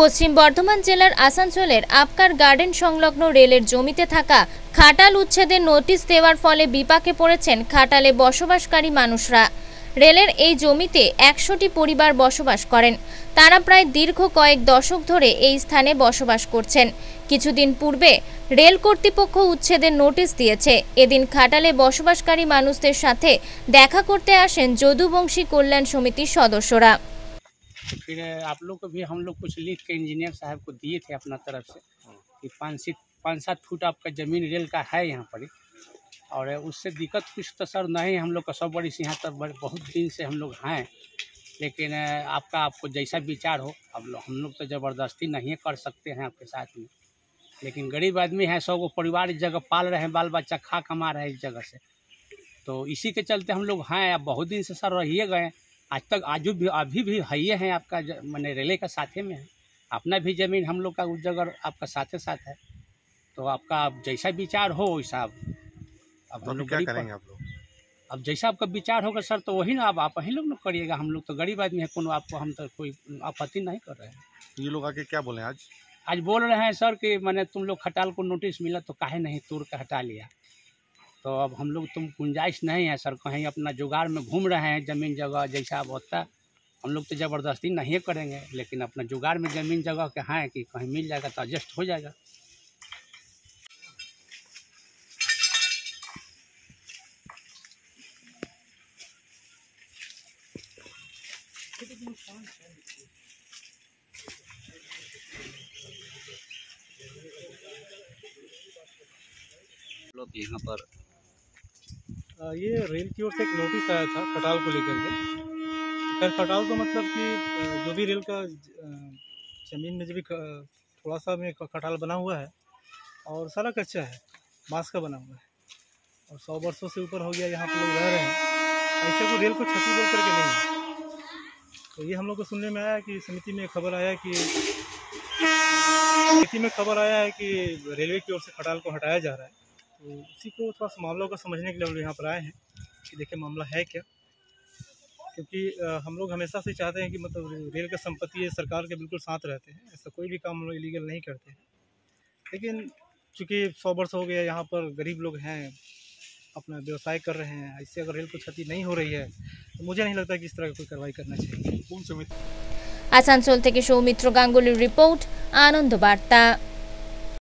পশ্চিম বর্ধমান জেলার আসানসোলের আপকার গার্ডেন সংলগ্ন রেলের জমিতে থাকা খাটাল উচ্ছেদের নোটিশ দেওয়ার ফলে বিপাকে পড়েছেন খাটালে বসবাসকারী মানুষরা। রেলের এই জমিতে একশোটি পরিবার বসবাস করেন। তারা প্রায় দীর্ঘ কয়েক দশক ধরে এই স্থানে বসবাস করছেন। কিছুদিন পূর্বে রেল কর্তৃপক্ষ উচ্ছেদের নোটিশ দিয়েছে। এদিন খাটালে বসবাসকারী মানুষদের সাথে দেখা করতে আসেন যদুবংশী কল্যাণ সমিতির সদস্যরা। फिर आप लोग को भी हम लोग कुछ लिख के इंजीनियर साहब को दिए थे अपना तरफ़ से कि पाँच सीट, पाँच सात फुट आपका ज़मीन रेल का है यहाँ पर। और उससे दिक्कत कुछ तो सर नहीं, हम लोग का सब बड़ी यहाँ तक बहुत दिन से हम लोग हैं। लेकिन आपका, आपको जैसा विचार हो, अब लो- हम लोग तो ज़बरदस्ती नहीं कर सकते हैं आपके साथ में। लेकिन गरीब आदमी है सौ को परिवार इस जगह पाल रहे हैं, बाल बच्चा खा कमा रहे हैं इस जगह से। तो इसी के चलते हम लोग हैं, अब बहुत दिन से सर रहिए गए आज तक आज भी अभी भी है ही है आपका मैंने रेले का साथे में है। अपना भी ज़मीन हम लोग का उस जगह आपका साथे साथ है। तो आपका जैसा विचार हो वैसा अब अब तो हम लोग क्या करेंगे आप लोग? अब जैसा आपका विचार होगा सर तो वही ना अब आप ही लोग ना करिएगा। हम लोग तो गरीब आदमी है कोनो आपको हम तो कोई आपत्ति नहीं कर रहे हैं। ये लोग आके क्या बोले आज? आज बोल रहे हैं सर कि मैंने तुम लोग खटाल को नोटिस मिला तो काहे नहीं तोड़ के हटा लिया। तो अब हम लोग तुम गुंजाइश नहीं है, सर, कहीं अपना जुगाड़ में घूम रहे हैं ज़मीन जगह जैसा अब होता हम लोग तो ज़बरदस्ती नहीं करेंगे, लेकिन अपना जुगाड़ में ज़मीन जगह के हैं कि कहीं मिल जाएगा तो एडजस्ट हो जाएगा। लोग यहाँ पर ये रेल की ओर से एक नोटिस आया था खटाल को लेकर के। खैर, खटाल तो मतलब कि जो भी रेल का ज़मीन में जो भी थोड़ा सा में खटाल बना हुआ है और सारा कच्चा है, बाँस का बना हुआ है और सौ वर्षों से ऊपर हो गया यहाँ पर लोग रह रहे हैं। ऐसे को रेल को क्षति बोल करके नहीं है। तो ये हम लोग को सुनने में आया कि समिति में खबर आया कि, समिति में खबर आया है कि रेलवे की ओर से खटाल को हटाया जा रहा है। तो उसी को थोड़ा सा मामलों को समझने के लिए हम लोग यहाँ पर आए हैं कि देखिए मामला है क्या क्योंकि अ, हम लोग हमेशा से चाहते हैं कि मतलब रेल का संपत्ति है सरकार के बिल्कुल साथ रहते हैं ऐसा कोई भी काम हम लोग इलीगल नहीं करते हैं लेकिन चूँकि सौ वर्ष हो गया यहाँ पर गरीब लोग हैं अपना व्यवसाय कर रहे हैं इससे अगर रेल को क्षति नहीं हो रही है तो मुझे नहीं लगता कि इस तरह का कोई कार्रवाई करना चाहिए कौन समिति আসানসোল থেকে সৌমিত্র গাঙ্গুলির রিপোর্ট আনন্দ বার্তা